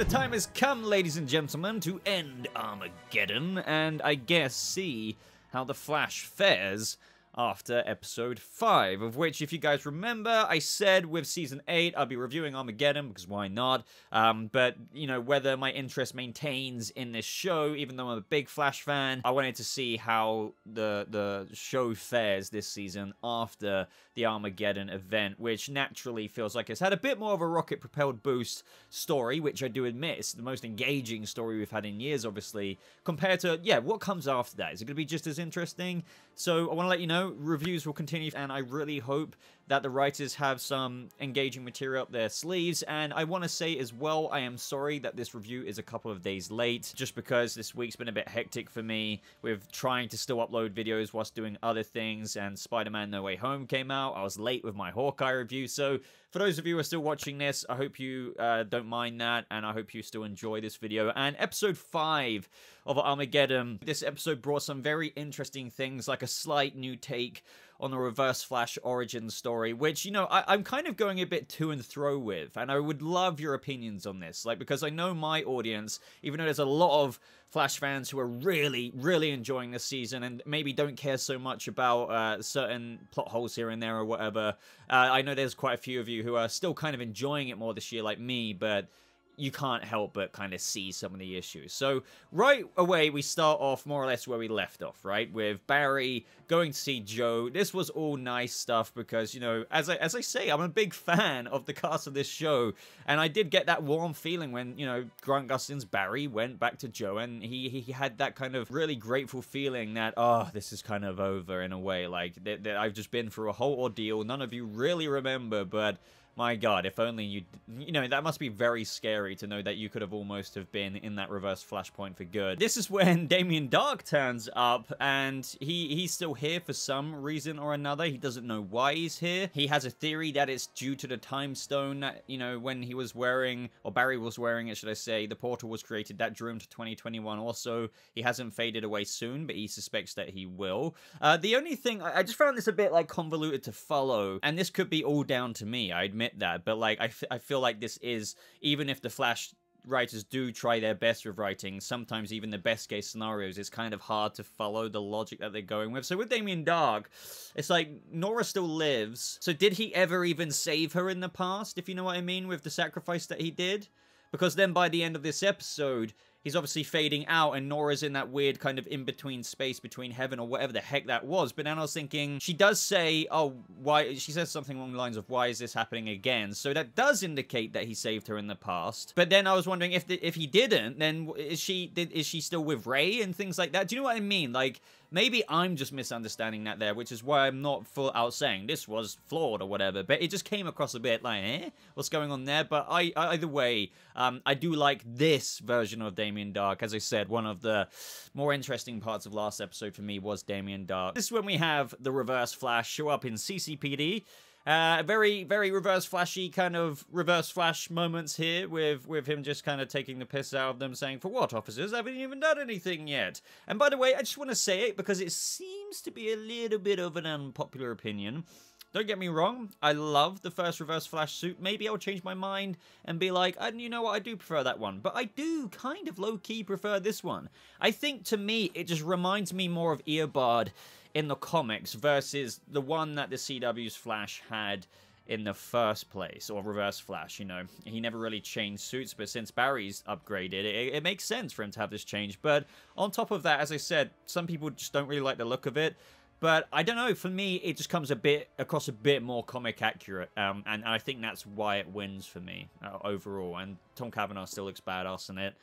the time has come, ladies and gentlemen, to end Armageddon and I guess see how the Flash fares after episode 5, of which, if you guys remember, I said with season 8 I'll be reviewing Armageddon, because why not? Um, but, you know, whether my interest maintains in this show, even though I'm a big Flash fan, I wanted to see how the, the show fares this season after the Armageddon event, which naturally feels like it's had a bit more of a rocket-propelled boost story, which I do admit is the most engaging story we've had in years, obviously, compared to, yeah, what comes after that? Is it going to be just as interesting? So I want to let you know, reviews will continue, and I really hope that the writers have some engaging material up their sleeves. And I want to say as well, I am sorry that this review is a couple of days late, just because this week's been a bit hectic for me with trying to still upload videos whilst doing other things, and Spider-Man No Way Home came out. I was late with my Hawkeye review, so for those of you who are still watching this, I hope you uh, don't mind that, and I hope you still enjoy this video. And episode 5 of Armageddon, this episode brought some very interesting things, like a slight new take on the Reverse Flash origin story, which, you know, I am kind of going a bit to and fro with, and I would love your opinions on this, like, because I know my audience, even though there's a lot of Flash fans who are really, really enjoying this season and maybe don't care so much about uh, certain plot holes here and there or whatever. Uh, I know there's quite a few of you who are still kind of enjoying it more this year, like me, but you can't help but kind of see some of the issues. So right away, we start off more or less where we left off, right? With Barry going to see Joe. This was all nice stuff because, you know, as I, as I say, I'm a big fan of the cast of this show. And I did get that warm feeling when, you know, Grant Gustin's Barry went back to Joe and he, he had that kind of really grateful feeling that, oh, this is kind of over in a way. Like, that, that I've just been through a whole ordeal. None of you really remember, but my god, if only you... You know, that must be very scary to know that you could have almost have been in that reverse flashpoint for good. This is when Damien Darhk turns up, and he he's still here for some reason or another. He doesn't know why he's here. He has a theory that it's due to the time stone that, you know, when he was wearing, or Barry was wearing it, should I say, the portal was created. That drew him to 2021 also. He hasn't faded away soon, but he suspects that he will. Uh, the only thing, I just found this a bit, like, convoluted to follow, and this could be all down to me, I admit that, but like I, I feel like this is even if the Flash writers do try their best with writing, sometimes even the best case scenarios, it's kind of hard to follow the logic that they're going with. So with Damien Darhk, it's like Nora still lives. So did he ever even save her in the past, if you know what I mean, with the sacrifice that he did? Because then by the end of this episode, he's obviously fading out and Nora's in that weird kind of in-between space between heaven or whatever the heck that was. But then I was thinking, she does say, oh, why, she says something along the lines of, why is this happening again? So that does indicate that he saved her in the past. But then I was wondering if the, if he didn't, then is she, is she still with Ray and things like that? Do you know what I mean? Like, Maybe I'm just misunderstanding that there, which is why I'm not full out saying this was flawed or whatever. But it just came across a bit like, eh, what's going on there? But I, either way, um, I do like this version of Damien Darhk. As I said, one of the more interesting parts of last episode for me was Damien Darhk. This is when we have the Reverse Flash show up in CCPD. Uh, very, very reverse flashy kind of reverse flash moments here with, with him just kind of taking the piss out of them saying, for what, officers? I haven't even done anything yet. And by the way, I just want to say it because it seems to be a little bit of an unpopular opinion. Don't get me wrong, I love the first Reverse Flash suit. Maybe I'll change my mind and be like, and you know what, I do prefer that one. But I do kind of low-key prefer this one. I think, to me, it just reminds me more of Eobard in the comics versus the one that the CW's Flash had in the first place, or Reverse Flash, you know. He never really changed suits, but since Barry's upgraded, it, it, makes sense for him to have this change. But on top of that, as I said, some people just don't really like the look of it. But I don't know, for me, it just comes a bit across a bit more comic accurate, um, and, and, I think that's why it wins for me uh, overall. And Tom Cavanagh still looks badass in it.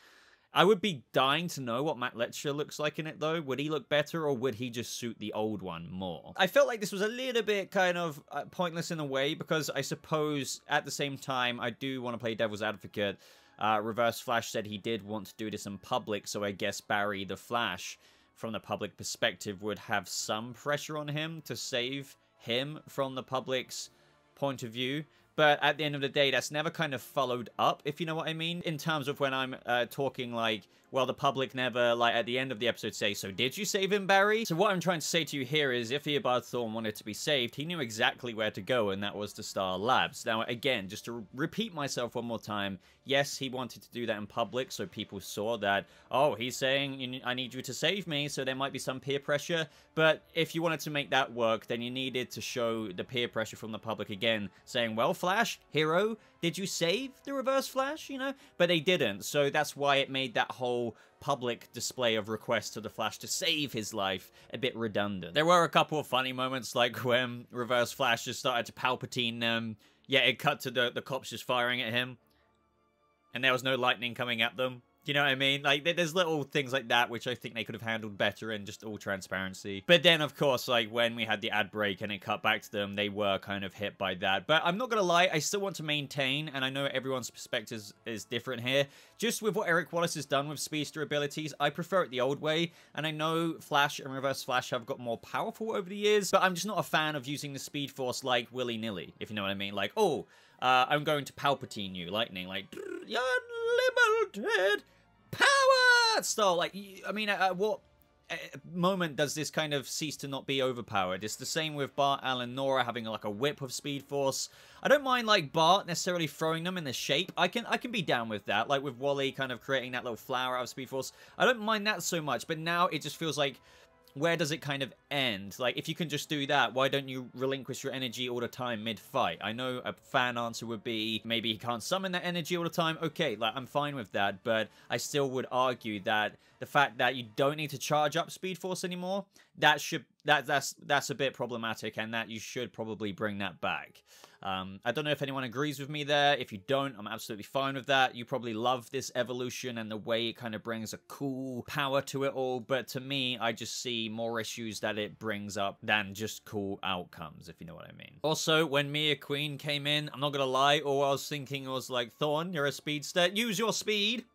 I would be dying to know what Matt Letscher looks like in it, though. Would he look better, or would he just suit the old one more? I felt like this was a little bit kind of uh, pointless in a way, because I suppose at the same time, I do want to play devil's advocate. Uh, Reverse Flash said he did want to do this in public, so I guess Barry the Flash, from the public perspective, would have some pressure on him to save him from the public's point of view. But at the end of the day, that's never kind of followed up, if you know what I mean, in terms of when I'm uh, talking like, well, the public never, like, at the end of the episode say, so did you save him, Barry? So what I'm trying to say to you here is, if Eobard Thawne wanted to be saved, he knew exactly where to go, and that was to Star Labs. Now, again, just to repeat myself one more time, Yes, he wanted to do that in public so people saw that, oh, he's saying, I need you to save me, so there might be some peer pressure. But if you wanted to make that work, then you needed to show the peer pressure from the public again, saying, well, Flash, hero, did you save the Reverse Flash? You know? But they didn't, so that's why it made that whole public display of requests to the Flash to save his life a bit redundant. There were a couple of funny moments, like when Reverse Flash just started to Palpatine, um, yeah, it cut to the, the cops just firing at him and there was no lightning coming at them. You know what I mean? Like, there's little things like that which I think they could have handled better in just all transparency. But then, of course, like, when we had the ad break and it cut back to them, they were kind of hit by that. But I'm not gonna lie, I still want to maintain, and I know everyone's perspective is, is different here, just with what Eric Wallace has done with speedster abilities, I prefer it the old way, and I know Flash and Reverse Flash have got more powerful over the years, but I'm just not a fan of using the Speed Force like willy-nilly, if you know what I mean. Like, oh, uh, I'm going to Palpatine you, lightning, like, you're unlimited power style. Like, I mean, at, at what moment does this kind of cease to not be overpowered? It's the same with Bart, Allen, Nora having like a whip of Speed Force. I don't mind like Bart necessarily throwing them in the shape. I can I can be down with that. Like with Wally kind of creating that little flower out of Speed Force. I don't mind that so much. But now it just feels like where does it kind of end? Like, if you can just do that, why don't you relinquish your energy all the time mid-fight? I know a fan answer would be, maybe he can't summon that energy all the time. Okay, like, I'm fine with that, but I still would argue that the fact that you don't need to charge up Speed Force anymore, that should that that's that's a bit problematic, and that you should probably bring that back. Um, I don't know if anyone agrees with me there. If you don't, I'm absolutely fine with that. You probably love this evolution and the way it kind of brings a cool power to it all. But to me, I just see more issues that it brings up than just cool outcomes, if you know what I mean. Also, when Mia Queen came in, I'm not gonna lie, all I was thinking was like, Thawne, you're a speedster. Use your speed.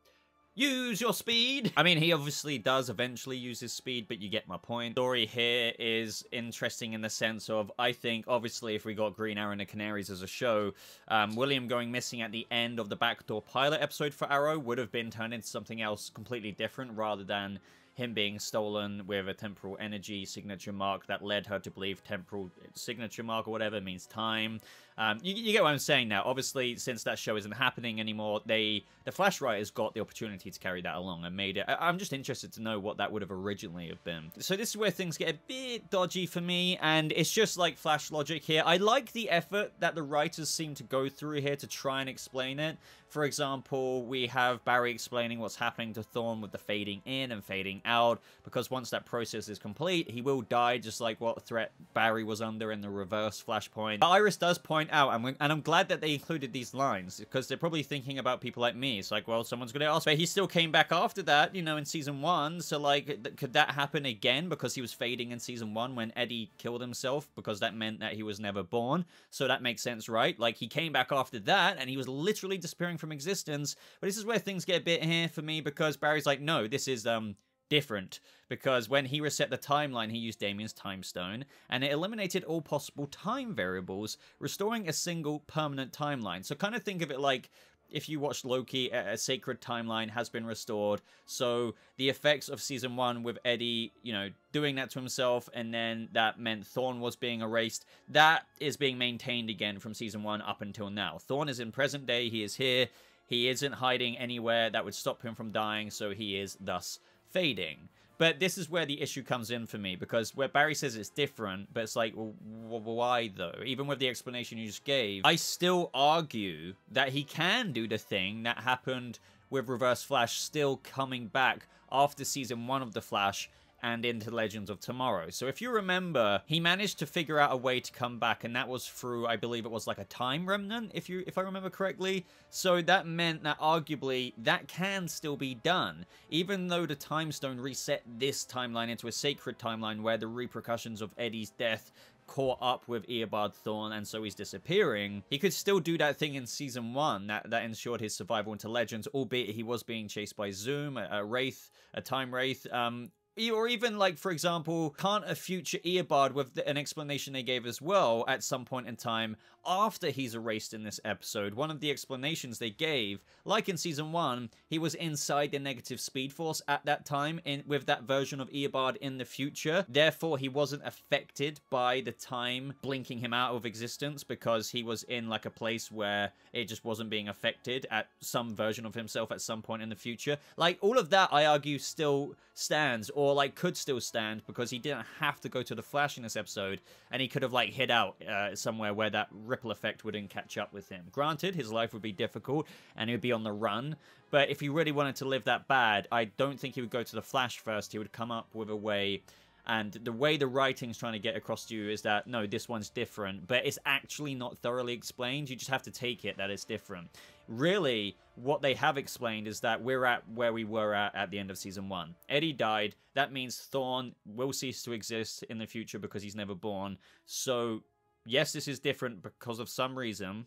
Use your speed! I mean, he obviously does eventually use his speed, but you get my point. Story here is interesting in the sense of, I think, obviously, if we got Green Arrow and the Canaries as a show, um, William going missing at the end of the Backdoor pilot episode for Arrow would have been turned into something else completely different rather than him being stolen with a temporal energy signature mark that led her to believe temporal signature mark or whatever means time. Um, you, you, get what I'm saying now. Obviously, since that show isn't happening anymore, they the Flash writers got the opportunity to carry that along and made it. I, am just interested to know what that would have originally have been. So this is where things get a bit dodgy for me, and it's just like Flash logic here. I like the effort that the writers seem to go through here to try and explain it. For example, we have Barry explaining what's happening to Thawne with the fading in and fading out, because once that process is complete, he will die, just like what threat Barry was under in the reverse Flashpoint. Iris does point out, and, and I'm glad that they included these lines, because they're probably thinking about people like me. It's like, well, someone's going to ask, but he still came back after that, you know, in Season 1, so, like, could that happen again, because he was fading in Season 1 when Eddie killed himself, because that meant that he was never born? So that makes sense, right? Like, he came back after that, and he was literally disappearing from existence. But this is where things get a bit here for me because Barry's like, no, this is um different because when he reset the timeline, he used Damien's time stone and it eliminated all possible time variables, restoring a single permanent timeline. So kind of think of it like if you watched Loki, a, sacred timeline has been restored. So the effects of season one with Eddie, you know, doing that to himself, and then that meant Thawne was being erased. That is being maintained again from season one up until now. Thawne is in present day. He is here. He isn't hiding anywhere that would stop him from dying, so he is thus fading. But this is where the issue comes in for me, because where Barry says it's different, but it's like, well, why though? Even with the explanation you just gave, I still argue that he can do the thing that happened with Reverse Flash still coming back after season one of The Flash and into Legends of Tomorrow. So if you remember, he managed to figure out a way to come back, and that was through, I believe it was like a time remnant, if you if I remember correctly. So that meant that arguably that can still be done, even though the Time Stone reset this timeline into a sacred timeline where the repercussions of Eddie's death caught up with Eobard Thawne and so he's disappearing, he could still do that thing in Season 1 that, that ensured his survival into Legends, albeit he was being chased by Zoom, a, a Wraith, a Time Wraith. Um, or even like for example can't a future Eobard with an explanation they gave as well at some point in time after he's erased in this episode one of the explanations they gave like in season one he was inside the negative speed force at that time in with that version of Eobard in the future. Therefore he wasn't affected by the time blinking him out of existence because he was in like a place where it just wasn't being affected at some version of himself at some point in the future. Like all of that i argue still stands or like could still stand because he didn't have to go to the Flash in this episode, and he could have like hid out uh, somewhere where that ripple effect wouldn't catch up with him. Granted, his life would be difficult and he would be on the run, but if he really wanted to live that bad, I don't think he would go to the Flash first. He would come up with a way. And the way the writing's trying to get across to you is that no this one's different but it's actually not thoroughly explained. You just have to take it that it's different. Really what they have explained is that we're at where we were at at the end of season one. Eddie died. That means thawne will cease to exist in the future because he's never born. So yes this is different because of some reason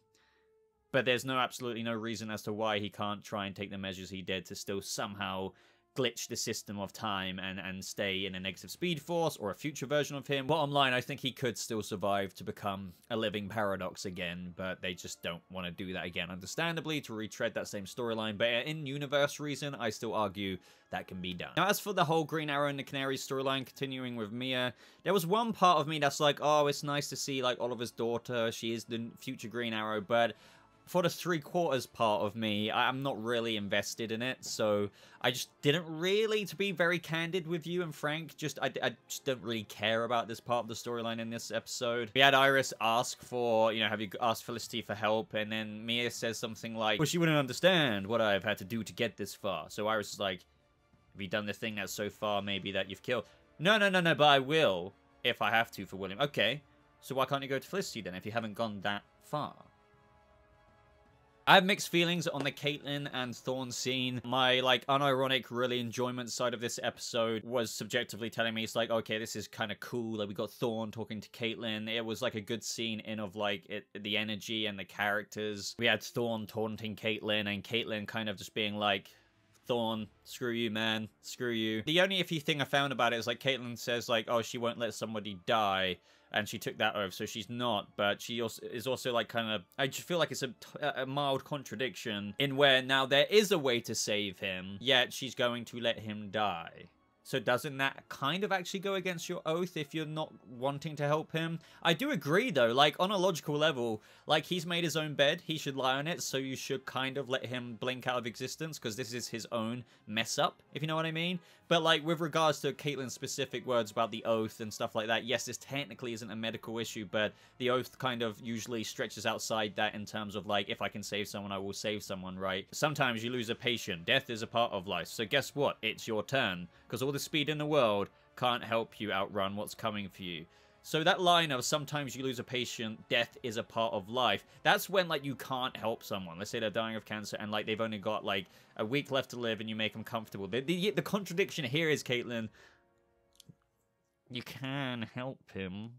but there's no absolutely no reason as to why he can't try and take the measures he did to still somehow glitch the system of time and, and stay in a negative speed force or a future version of him. Bottom line, I think he could still survive to become a living paradox again, but they just don't want to do that again, understandably, to retread that same storyline. But uh, in universe reason, I still argue that can be done. Now, as for the whole Green Arrow and the Canary storyline continuing with Mia, there was one part of me that's like, oh, it's nice to see like Oliver's daughter. She is the future Green Arrow, but for the three quarters part of me, I'm not really invested in it, so I just didn't really, to be very candid with you and Frank, just I, I just don't really care about this part of the storyline in this episode. We had Iris ask for, you know, have you asked Felicity for help, and then Mia says something like, well, she wouldn't understand what I've had to do to get this far. So Iris is like, have you done the thing that's so far maybe that you've killed? No, no, no, no, but I will if I have to for William. Okay, so why can't you go to Felicity then if you haven't gone that far? I have mixed feelings on the Caitlin and Thawne scene. My, like, unironic, really enjoyment side of this episode was subjectively telling me it's like, okay, this is kind of cool. Like, we got Thawne talking to Caitlin. It was, like, a good scene in of, like, it, the energy and the characters. We had Thawne taunting Caitlin and Caitlin kind of just being like, Thawne, screw you, man, screw you. The only iffy thing I found about it is like Caitlin says like, oh, she won't let somebody die, and she took that oath, so she's not. But she also is also like kind of. I just feel like it's a, a mild contradiction in where now there is a way to save him, yet she's going to let him die. So doesn't that kind of actually go against your oath if you're not wanting to help him? I do agree though, like on a logical level, like he's made his own bed, he should lie on it, so you should kind of let him blink out of existence because this is his own mess up, if you know what I mean. But like with regards to Caitlin's specific words about the oath and stuff like that, yes, this technically isn't a medical issue, but the oath kind of usually stretches outside that in terms of like, if I can save someone, I will save someone, right? Sometimes you lose a patient. Death is a part of life. So guess what? It's your turn. Because all the speed in the world can't help you outrun what's coming for you. So that line of sometimes you lose a patient, death is a part of life, that's when like you can't help someone. Let's say they're dying of cancer and like they've only got like a week left to live and you make them comfortable. The, the, the contradiction here is, Caitlin, you can help him.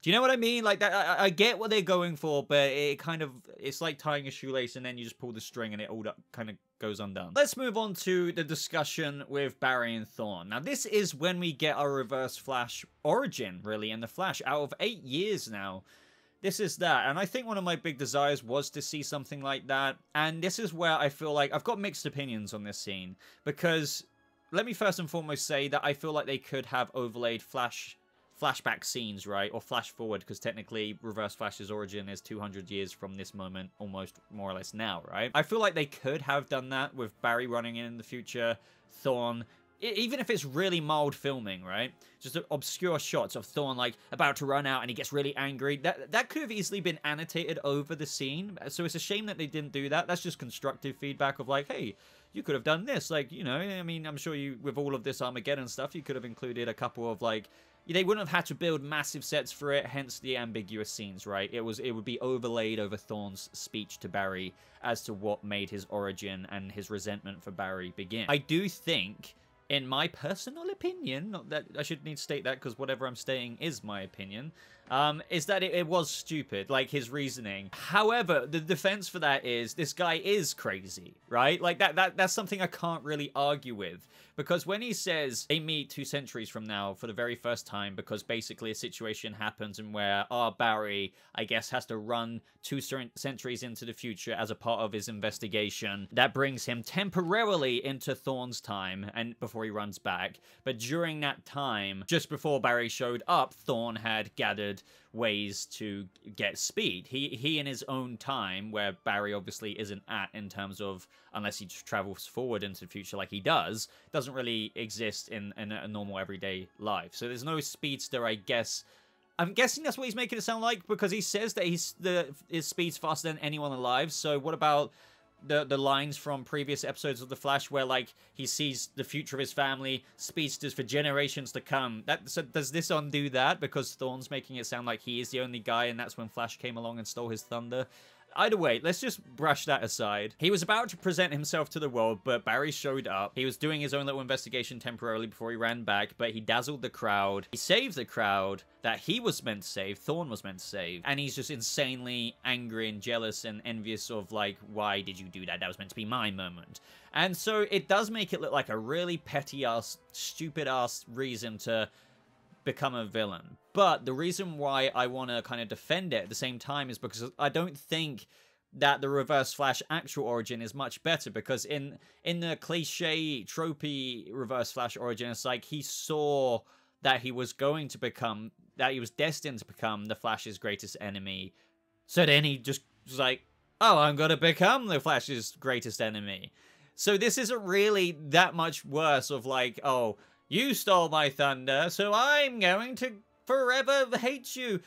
Do you know what I mean? Like that, I, I, get what they're going for, but it kind of it's like tying a shoelace and then you just pull the string and it all kind of goes undone. Let's move on to the discussion with Barry and Thawne. Now, this is when we get our Reverse Flash origin, really, in the Flash. Out of eight years now, this is that. And I think one of my big desires was to see something like that. And this is where I feel like I've got mixed opinions on this scene because let me first and foremost say that I feel like they could have overlaid Flash flashback scenes, right? Or flash forward, because technically Reverse Flash's origin is 200 years from this moment, almost more or less now, right? I feel like they could have done that with Barry running in, in the future, Thawne, even if it's really mild filming, right? Just obscure shots of Thawne like about to run out and he gets really angry. That that could have easily been annotated over the scene. So it's a shame that they didn't do that. That's just constructive feedback of like, hey, you could have done this. Like, you know, I mean, I'm sure you with all of this Armageddon stuff, you could have included a couple of like they wouldn't have had to build massive sets for it, hence the ambiguous scenes, right? It was it would be overlaid over Thawne's speech to Barry as to what made his origin and his resentment for Barry begin. I do think in my personal opinion, not that I should need to state that because whatever I'm stating is my opinion, um, is that it, it, was stupid, like his reasoning. However, the defense for that is this guy is crazy, right? Like that, that that's something I can't really argue with. Because when he says they meet two centuries from now for the very first time, because basically a situation happens and where our Barry, I guess, has to run two centuries into the future as a part of his investigation, that brings him temporarily into Thawne's time and before he runs back. But during that time, just before Barry showed up, Thawne had gathered ways to get speed. He he in his own time, where Barry obviously isn't at in terms of unless he travels forward into the future like he does, doesn't really exist in, in a normal everyday life. So there's no speedster, I guess. I'm guessing that's what he's making it sound like because he says that he's the his speed's faster than anyone alive. So what about the the lines from previous episodes of the Flash where like he sees the future of his family, speedsters for generations to come. That so does this undo that because Thawne's making it sound like he is the only guy, and that's when Flash came along and stole his thunder. Either way, let's just brush that aside. He was about to present himself to the world, but Barry showed up. He was doing his own little investigation temporarily before he ran back, but he dazzled the crowd. He saved the crowd that he was meant to save, Thawne was meant to save, and he's just insanely angry and jealous and envious of, like, why did you do that? That was meant to be my moment. And so it does make it look like a really petty-ass, stupid-ass reason to become a villain. But the reason why I want to kind of defend it at the same time is because I don't think that the Reverse Flash actual origin is much better because in in the cliche tropey Reverse Flash origin, it's like he saw that he was going to become that he was destined to become the Flash's greatest enemy. So then he just was like, "Oh, I'm to become the Flash's greatest enemy." So this isn't really that much worse of like, "Oh, you stole my thunder, so I'm going to forever hate you.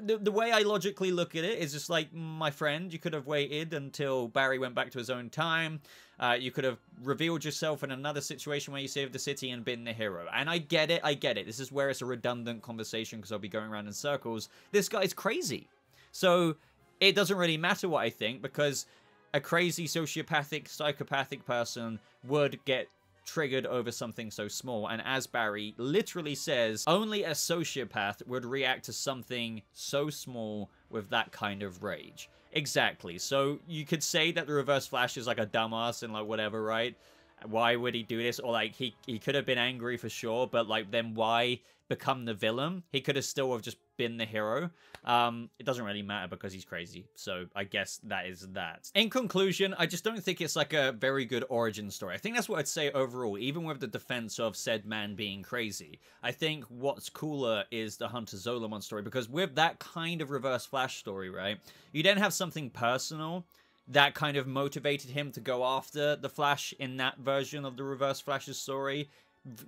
The, the, way I logically look at it is just like, my friend, you could have waited until Barry went back to his own time. Uh, you could have revealed yourself in another situation where you saved the city and been the hero. And I get it, I get it. This is where it's a redundant conversation because I'll be going around in circles. This guy's crazy. So it doesn't really matter what I think because a crazy sociopathic, psychopathic person would get triggered over something so small. And as Barry literally says, only a sociopath would react to something so small with that kind of rage. Exactly. So you could say that the Reverse Flash is like a dumbass and like whatever, right? Why would he do this? Or like he he could have been angry for sure, but like then why become the villain? He could have still have just been the hero. Um, it doesn't really matter because he's crazy. So I guess that is that. In conclusion, I just don't think it's like a very good origin story. I think that's what I'd say overall, even with the defense of said man being crazy. I think what's cooler is the Hunter Zolomon story because with that kind of reverse flash story, right, you then have something personal that kind of motivated him to go after the Flash in that version of the Reverse Flash's story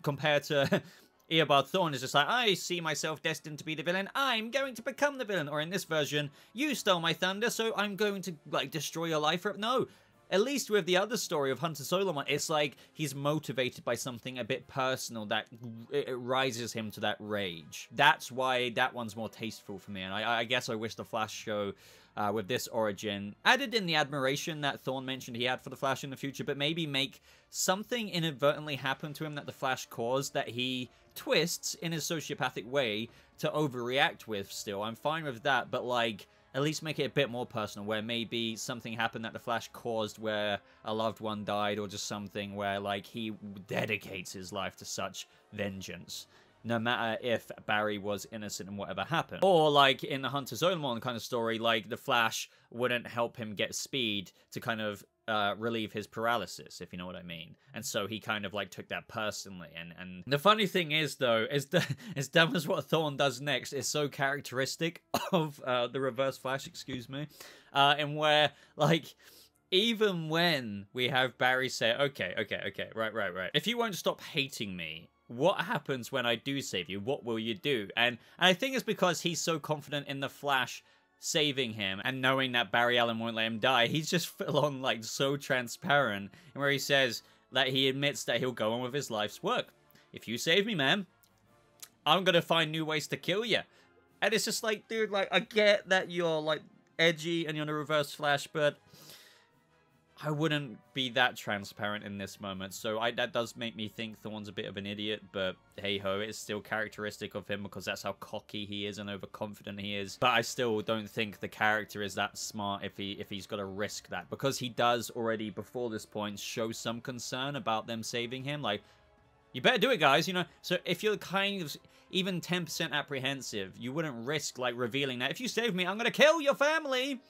compared to Eobard Thawne is just like, I see myself destined to be the villain. I'm going to become the villain. Or in this version, you stole my thunder, so I'm going to, like, destroy your life. No. At least with the other story of Hunter Zolomon, it's like he's motivated by something a bit personal that it rises him to that rage. That's why that one's more tasteful for me. And I, I guess I wish the Flash show uh, with this origin. Added in the admiration that Thawne mentioned he had for the Flash in the future, but maybe make something inadvertently happen to him that the Flash caused that he twists in his sociopathic way to overreact with still. I'm fine with that, but like at least make it a bit more personal where maybe something happened that the Flash caused where a loved one died or just something where like he dedicates his life to such vengeance no matter if Barry was innocent and whatever happened. Or like in the Hunter Zolomon kind of story, like the Flash wouldn't help him get speed to kind of uh, relieve his paralysis, if you know what I mean. And so he kind of like took that personally. And and the funny thing is though, is that as dumb as what Thawne does next is so characteristic of uh, the Reverse Flash, excuse me, uh, and where like even when we have Barry say, okay, okay, okay, right, right, right. If you won't stop hating me, what happens when I do save you? What will you do? And, and I think it's because he's so confident in the Flash saving him and knowing that Barry Allen won't let him die, he's just full on like so transparent and where he says that he admits that he'll go on with his life's work. If you save me, man, I'm gonna find new ways to kill you. And it's just like, dude, like I get that you're like edgy and you're in a reverse flash, but I wouldn't be that transparent in this moment. So I, that does make me think Thawne's a bit of an idiot, but hey ho, it's still characteristic of him because that's how cocky he is and overconfident he is. But I still don't think the character is that smart if he if he's got to risk that because he does already before this point show some concern about them saving him. Like You better do it, guys. You know, so if you're kind of even 10% apprehensive, you wouldn't risk, like, revealing that. If you save me, I'm to kill your family.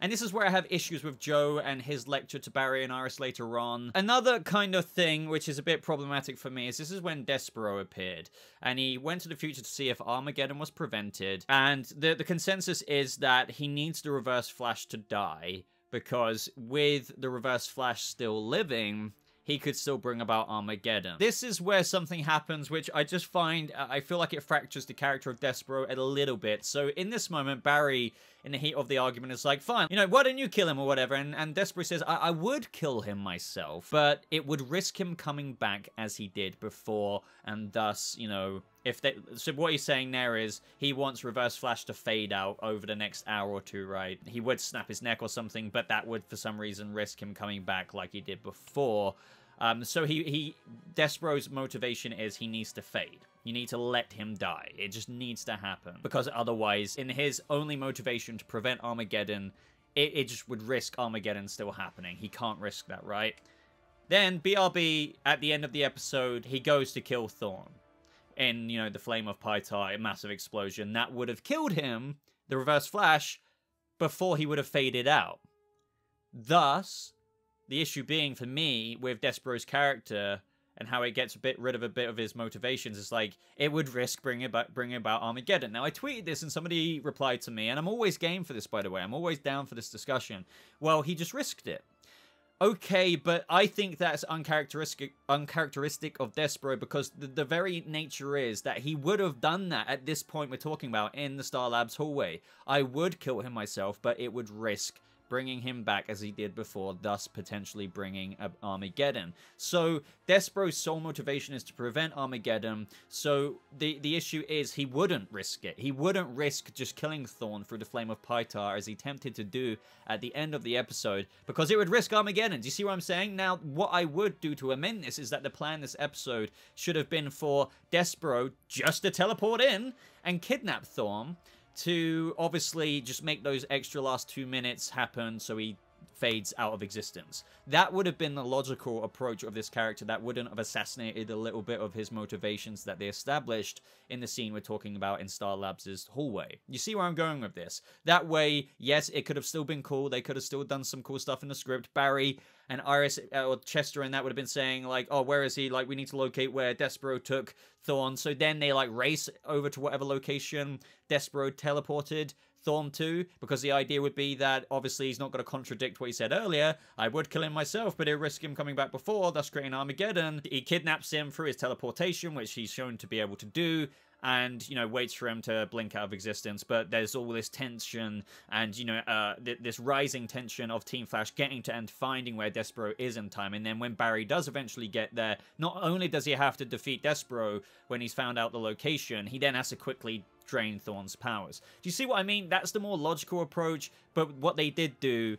And this is where I have issues with Joe and his lecture to Barry and Iris later on. Another kind of thing which is a bit problematic for me is this is when Despero appeared. And he went to the future to see if Armageddon was prevented. And the, the consensus is that he needs the Reverse Flash to die. Because with the Reverse Flash still living, he could still bring about Armageddon. This is where something happens which I just find, I feel like it fractures the character of Despero a little bit. So in this moment, Barry, in the heat of the argument, is like, fine, you know, why don't you kill him or whatever? And, and Despero says, I, I would kill him myself, but it would risk him coming back as he did before, and thus, you know, if they so what he's saying there is he wants reverse flash to fade out over the next hour or two right he would snap his neck or something but that would for some reason risk him coming back like he did before um, so he, he Despero's motivation is he needs to fade. You need to let him die. It just needs to happen. Because otherwise, in his only motivation to prevent Armageddon, it, it just would risk Armageddon still happening. He can't risk that, right? Then, BRB, at the end of the episode, he goes to kill Thawne. In, you know, the Flame of Py'tar, a massive explosion. That would have killed him, the Reverse Flash, before he would have faded out. Thus, the issue being for me with Despero's character and how it gets a bit rid of a bit of his motivations is like it would risk bringing about bringing about Armageddon. Now I tweeted this and somebody replied to me, and I'm always game for this by the way. I'm always down for this discussion. Well, he just risked it. Okay, but I think that's uncharacteristic uncharacteristic of Despero because the, the very nature is that he would have done that at this point we're talking about in the Star Labs hallway. I would kill him myself, but it would risk bringing him back as he did before, thus potentially bringing Armageddon. So Despero's sole motivation is to prevent Armageddon. So the the issue is he wouldn't risk it. He wouldn't risk just killing Thawne through the flame of Py'tar as he tempted to do at the end of the episode because it would risk Armageddon. Do you see what I'm saying? Now, what I would do to amend this is that the plan this episode should have been for Despero just to teleport in and kidnap Thawne to obviously just make those extra last two minutes happen so he fades out of existence. That would have been the logical approach of this character that wouldn't have assassinated a little bit of his motivations that they established in the scene we're talking about in Star Labs' hallway. You see where I'm going with this? That way, yes, it could have still been cool. They could have still done some cool stuff in the script. Barry and Iris uh, or Chester and that would have been saying like, "Oh, where is he? Like, we need to locate where Despero took Thawne." So then they like race over to whatever location Despero teleported Thawne to, because the idea would be that obviously he's not going to contradict what he said earlier. I would kill him myself, but it risk him coming back before, thus creating Armageddon. He kidnaps him through his teleportation, which he's shown to be able to do, and you know waits for him to blink out of existence but there's all this tension and you know uh, th this rising tension of team flash getting to and finding where despero is in time and then when barry does eventually get there not only does he have to defeat despero when he's found out the location he then has to quickly drain thawne's powers. Do you see what i mean? That's the more logical approach but what they did do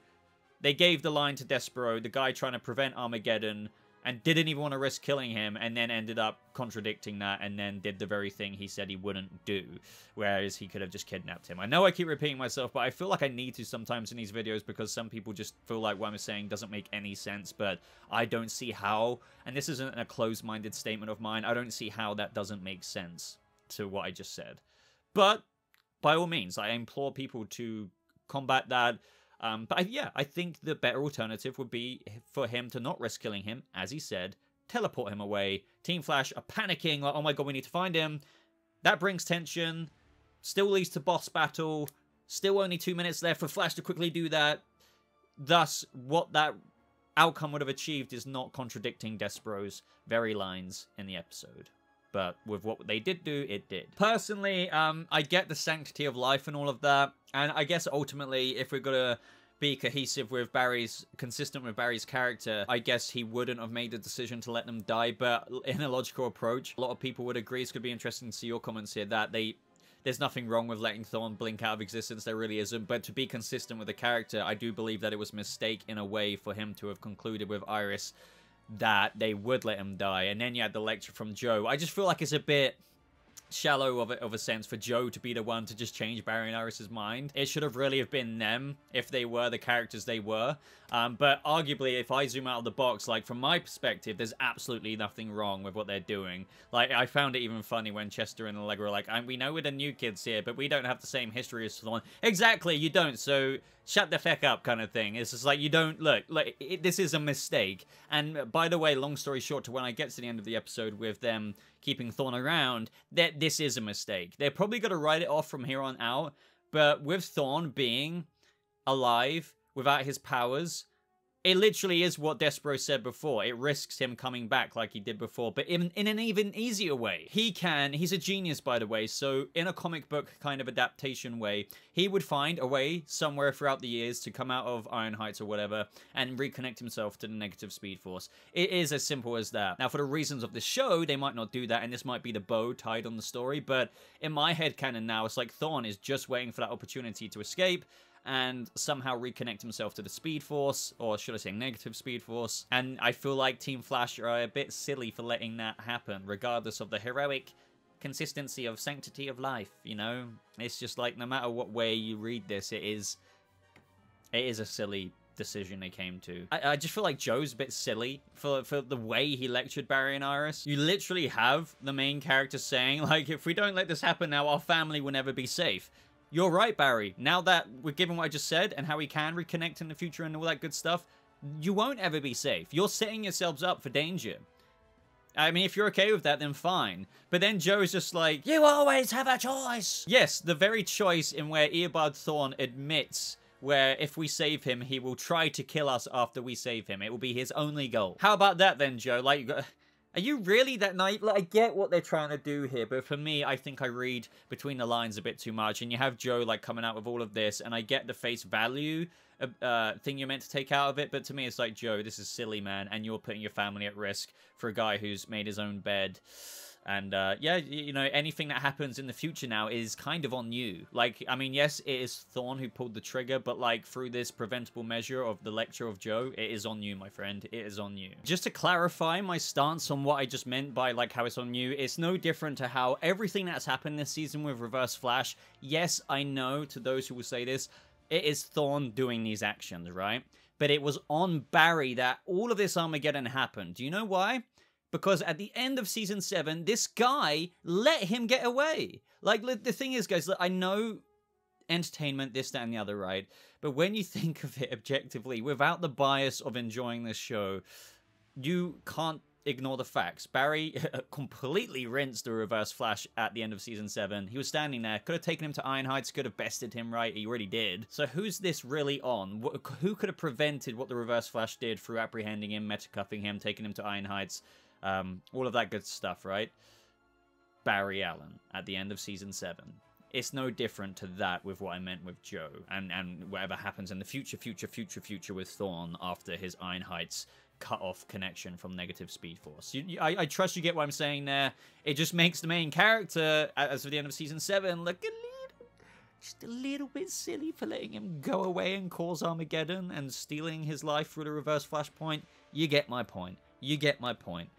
they gave the line to despero the guy trying to prevent armageddon and didn't even want to risk killing him and then ended up contradicting that and then did the very thing he said he wouldn't do whereas he could have just kidnapped him. I know i keep repeating myself but i feel like i need to sometimes in these videos because some people just feel like what i'm saying doesn't make any sense but i don't see how and this isn't a closed-minded statement of mine i don't see how that doesn't make sense to what i just said but by all means i implore people to combat that um, but I, yeah, I think the better alternative would be for him to not risk killing him, as he said, teleport him away. Team Flash are panicking, like, oh my god, we need to find him. That brings tension, still leads to boss battle, still only two minutes left for Flash to quickly do that. Thus, what that outcome would have achieved is not contradicting Despero's very lines in the episode but with what they did do, it did. Personally, um, I get the sanctity of life and all of that, and I guess ultimately, if we're gonna be cohesive with Barry's, consistent with Barry's character, I guess he wouldn't have made the decision to let them die, but in a logical approach, a lot of people would agree. It's gonna be interesting to see your comments here, that they there's nothing wrong with letting Thawne blink out of existence, there really isn't, but to be consistent with the character, I do believe that it was a mistake in a way for him to have concluded with Iris that they would let him die. And then you had the lecture from Joe. I just feel like it's a bit shallow of a, of a sense for Joe to be the one to just change Barry and Iris's mind. It should have really have been them if they were the characters they were. Um, but arguably, if I zoom out of the box, like from my perspective, there's absolutely nothing wrong with what they're doing. Like I found it even funny when Chester and Allegra were like, "We know we're the new kids here, but we don't have the same history as Thawne." Exactly, you don't. So shut the feck up, kind of thing. It's just like you don't look like it, this is a mistake. And uh, by the way, long story short, to when I get to the end of the episode with them keeping Thawne around, that this is a mistake. They're probably going to write it off from here on out. But with Thawne being alive without his powers, it literally is what Despero said before. It risks him coming back like he did before, but in, in an even easier way. He can, he's a genius, by the way, so in a comic book kind of adaptation way, he would find a way somewhere throughout the years to come out of Iron Heights or whatever and reconnect himself to the negative Speed Force. It is as simple as that. Now, for the reasons of the show, they might not do that, and this might be the bow tied on the story, but in my head canon now, it's like Thawne is just waiting for that opportunity to escape, and somehow reconnect himself to the Speed Force, or should I say negative Speed Force. And I feel like Team Flash are a bit silly for letting that happen, regardless of the heroic consistency of sanctity of life, you know? It's just like, no matter what way you read this, it is... It is a silly decision they came to. I, I, just feel like Joe's a bit silly for, for the way he lectured Barry and Iris. You literally have the main character saying, like, if we don't let this happen now, our family will never be safe. You're right, Barry. Now that we're given what I just said and how we can reconnect in the future and all that good stuff, you won't ever be safe. You're setting yourselves up for danger. I mean, if you're okay with that, then fine. But then Joe's just like, You always have a choice! Yes, the very choice in where Eobard Thawne admits where if we save him, he will try to kill us after we save him. It will be his only goal. How about that then, Joe? Like, are you really that naive? Like, I get what they're trying to do here, but for me, I think I read between the lines a bit too much. And you have Joe, like, coming out with all of this, and I get the face value uh, uh, thing you're meant to take out of it, but to me, it's like, Joe, this is silly, man, and you're putting your family at risk for a guy who's made his own bed. And uh, yeah, you know, anything that happens in the future now is kind of on you. Like, I mean, yes, it is Thawne who pulled the trigger, but like through this preventable measure of the lecture of Joe, it is on you, my friend. It is on you. Just to clarify my stance on what I just meant by like how it's on you, it's no different to how everything that's happened this season with Reverse Flash. Yes, I know to those who will say this, it is Thawne doing these actions, right? But it was on Barry that all of this Armageddon happened. Do you know why? Because at the end of season seven, this guy let him get away. Like, the thing is, guys, I know entertainment, this, that, and the other, right? But when you think of it objectively, without the bias of enjoying this show, you can't ignore the facts. Barry completely rinsed the reverse flash at the end of season 7. He was standing there, could have taken him to Iron Heights, could have bested him, right? He already did. So who's this really on? Who could have prevented what the reverse flash did through apprehending him, metacuffing him, taking him to Iron Heights? Um, all of that good stuff, right? Barry Allen at the end of season seven. It's no different to that with what I meant with Joe and, and whatever happens in the future, future, future, future with Thawne after his Iron Heights cut off connection from negative Speed Force. You, you, I, I, trust you get what I'm saying there. It just makes the main character, as of the end of season seven, look a little, just a little bit silly for letting him go away and cause Armageddon and stealing his life through the reverse flashpoint. You get my point. You get my point.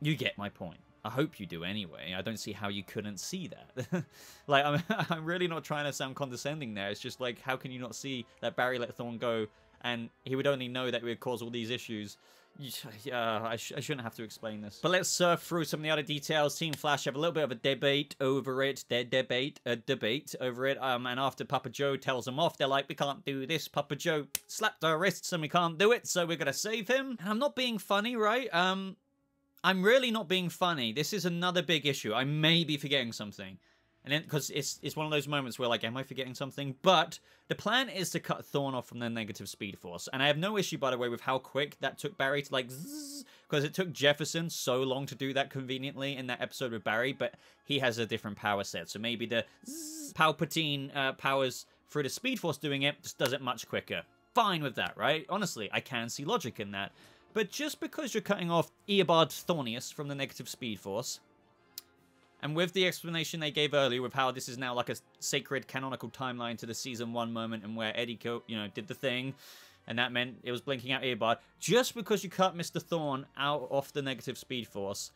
You get my point. I hope you do anyway. I don't see how you couldn't see that. like, I'm, I'm really not trying to sound condescending there. It's just like, how can you not see that Barry let Thawne go and he would only know that it would cause all these issues? Yeah, I, sh I, shouldn't have to explain this. But let's surf through some of the other details. Team Flash have a little bit of a debate over it. Their debate, a debate over it. Um, and after Papa Joe tells them off, they're like, we can't do this. Papa Joe slapped our wrists and we can't do it, so we're gonna save him. And I'm not being funny, right? Um, I'm really not being funny. This is another big issue. I may be forgetting something. And then, because it's, it's one of those moments where, like, am I forgetting something? But the plan is to cut Thawne off from the negative speed force. And I have no issue, by the way, with how quick that took Barry to, like, because it took Jefferson so long to do that conveniently in that episode with Barry, but he has a different power set. So maybe the zzz, Palpatine uh, powers through the speed force doing it just does it much quicker. Fine with that, right? Honestly, I can see logic in that. But just because you're cutting off Eobard Thawnius from the negative speed force, and with the explanation they gave earlier with how this is now like a sacred canonical timeline to the season one moment and where Eddie, you know, did the thing, and that meant it was blinking out Eobard, just because you cut Mr. Thawne out off the negative speed force,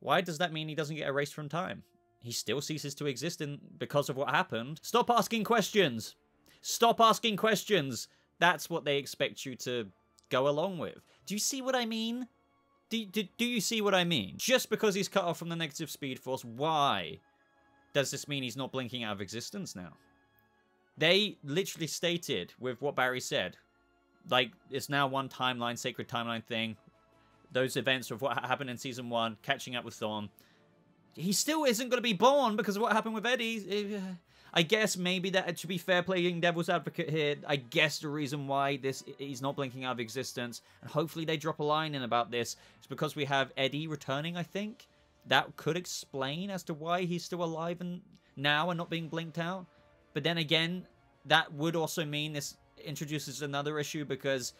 why does that mean he doesn't get erased from time? He still ceases to exist in because of what happened. Stop asking questions. Stop asking questions. That's what they expect you to go along with. Do you see what I mean? Do, do, do you see what I mean? Just because he's cut off from the negative speed force, why does this mean he's not blinking out of existence now? They literally stated with what Barry said, like it's now one timeline, sacred timeline thing. Those events of what happened in season one, catching up with Thawne. He still isn't going to be born because of what happened with Eddie. Uh, I guess maybe that to be fair, playing devil's advocate here. I guess the reason why this is not blinking out of existence, and hopefully they drop a line in about this, is because we have Eddie returning. I think that could explain as to why he's still alive and now and not being blinked out. But then again, that would also mean this introduces another issue because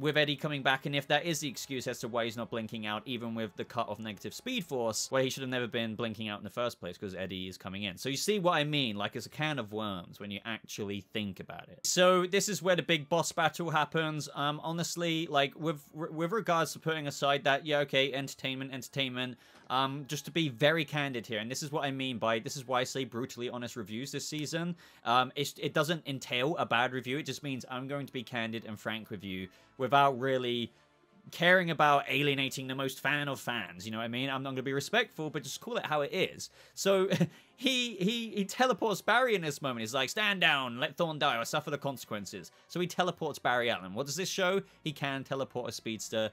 with Eddie coming back, and if that is the excuse as to why he's not blinking out, even with the cut of negative speed force, where he should have never been blinking out in the first place because Eddie is coming in. So you see what I mean? Like it's a can of worms when you actually think about it. So this is where the big boss battle happens. Um, honestly, like with with regards to putting aside that, yeah, okay, entertainment, entertainment. Um, just to be very candid here, and this is what I mean by this is why I say brutally honest reviews this season. Um, it, it doesn't entail a bad review. It just means I'm going to be candid and frank with you without really caring about alienating the most fan of fans. You know what I mean? I'm not going to be respectful, but just call it how it is. So he he he teleports Barry in this moment. He's like, stand down, let Thawne die, or suffer the consequences. So he teleports Barry Allen. What does this show? He can teleport a speedster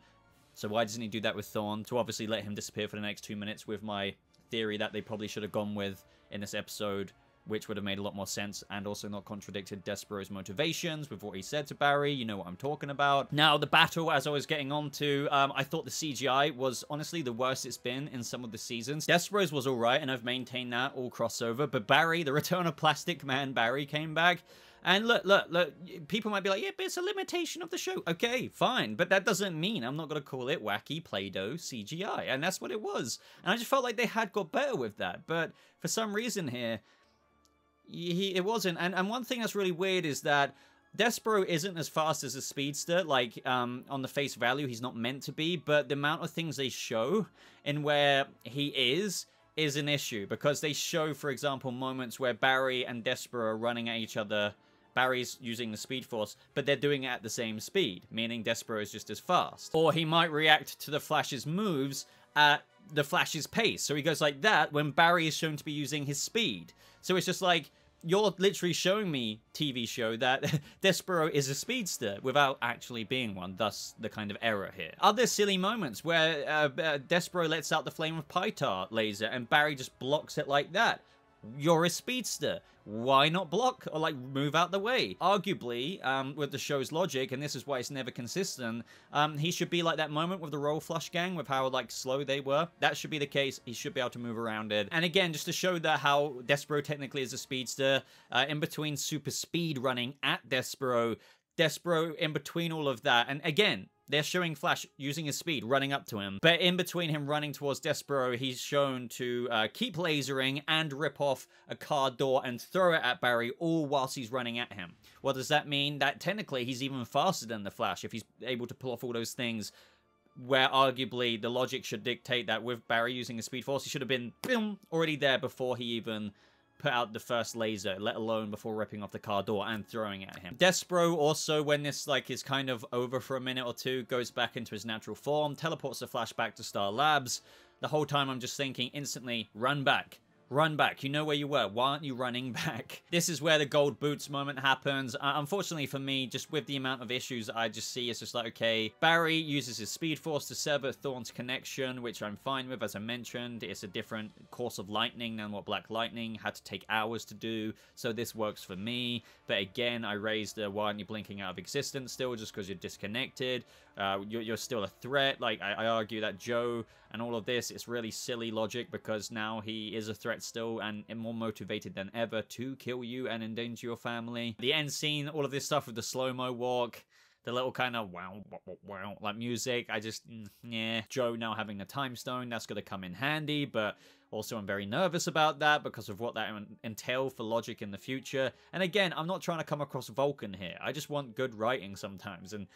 so why doesn't he do that with Thawne? To obviously let him disappear for the next two minutes with my theory that they probably should have gone with in this episode, which would have made a lot more sense and also not contradicted Despero's motivations with what he said to Barry. You know what I'm talking about. Now, the battle, as I was getting on to, um, I thought the CGI was honestly the worst it's been in some of the seasons. Despero's was alright, and I've maintained that all crossover, but Barry, the return of Plastic Man Barry came back, and look, look, look, people might be like, yeah, but it's a limitation of the show. Okay, fine. But that doesn't mean I'm not going to call it wacky Play-Doh CGI. And that's what it was. And I just felt like they had got better with that. But for some reason here, he, it wasn't. And, and one thing that's really weird is that Despero isn't as fast as a speedster, like, um, on the face value, he's not meant to be, but the amount of things they show in where he is is an issue, because they show, for example, moments where Barry and Despero are running at each other Barry's using the Speed Force, but they're doing it at the same speed, meaning Despero is just as fast. Or he might react to the Flash's moves at the Flash's pace. So he goes like that when Barry is shown to be using his speed. So it's just like, you're literally showing me, TV show, that Despero is a speedster without actually being one, thus the kind of error here. Other silly moments where uh, uh, Despero lets out the flame of Py'tar laser and Barry just blocks it like that you're a speedster. Why not block or like move out the way? Arguably, um, with the show's logic, and this is why it's never consistent, um, he should be like that moment with the Royal Flush Gang with how like slow they were. That should be the case. He should be able to move around it. And again, just to show that how Despero technically is a speedster, uh, in between super speed running at Despero, Despero in between all of that. And again, they're showing Flash using his speed, running up to him. But in between him running towards Despero, he's shown to uh, keep lasering and rip off a car door and throw it at Barry, all whilst he's running at him. What does that mean? That technically he's even faster than the Flash if he's able to pull off all those things where arguably the logic should dictate that with Barry using a speed force, he should have been boom, already there before he even put out the first laser, let alone before ripping off the car door and throwing it at him. Despero also, when this like is kind of over for a minute or two, goes back into his natural form, teleports the flashback to Star Labs. The whole time I'm just thinking instantly, run back. Run back. You know where you were. Why aren't you running back? This is where the gold boots moment happens. Uh, unfortunately for me, just with the amount of issues I just see, it's just like, okay, Barry uses his speed force to sever Thawne's connection, which I'm fine with, as I mentioned. It's a different course of lightning than what Black Lightning had to take hours to do, so this works for me. But again, I raised the why aren't you blinking out of existence still, just because you're disconnected. Uh, you're, you're, still a threat. Like, I, I argue that Joe and all of this, it's really silly logic because now he is a threat still and more motivated than ever to kill you and endanger your family. The end scene, all of this stuff with the slow-mo walk, the little kind of wow, wow, wow, like music. I just, mm, yeah. Joe now having a time stone, that's going to come in handy, but also I'm very nervous about that because of what that entail for logic in the future. And again, I'm not trying to come across Vulcan here. I just want good writing sometimes. And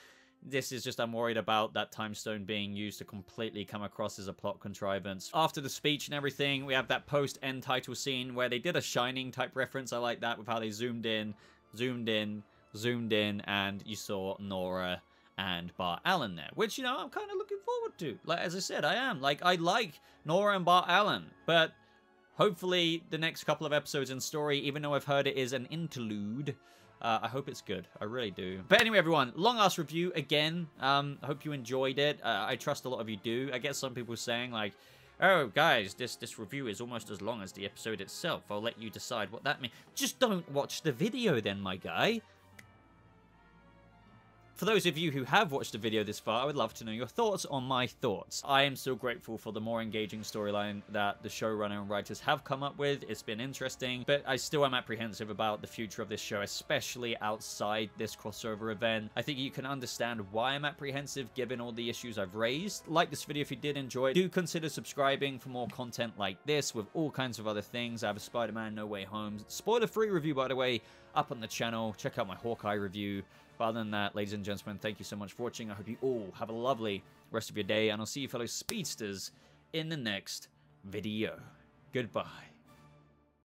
This is just, I'm worried about that time stone being used to completely come across as a plot contrivance. After the speech and everything, we have that post-end title scene where they did a Shining type reference. I like that with how they zoomed in, zoomed in, zoomed in, and you saw Nora and Bart Allen there, which, you know, I'm kind of looking forward to. Like, as I said, I am. Like, I like Nora and Bart Allen, but hopefully the next couple of episodes in story, even though I've heard it is an interlude, uh, I hope it's good. I really do. But anyway, everyone, long ass review again. Um, I hope you enjoyed it. Uh, I trust a lot of you do. I get some people saying like, "Oh, guys, this this review is almost as long as the episode itself." I'll let you decide what that means. Just don't watch the video, then, my guy. For those of you who have watched the video this far, I would love to know your thoughts on my thoughts. I am still grateful for the more engaging storyline that the showrunner and writers have come up with. It's been interesting, but I still am apprehensive about the future of this show, especially outside this crossover event. I think you can understand why I'm apprehensive given all the issues I've raised. Like this video if you did enjoy it. Do consider subscribing for more content like this with all kinds of other things. I have a Spider-Man No Way Home spoiler-free review, by the way, up on the channel. Check out my Hawkeye review. Other than that, ladies and gentlemen, thank you so much for watching. I hope you all have a lovely rest of your day, and I'll see you fellow speedsters in the next video. Goodbye.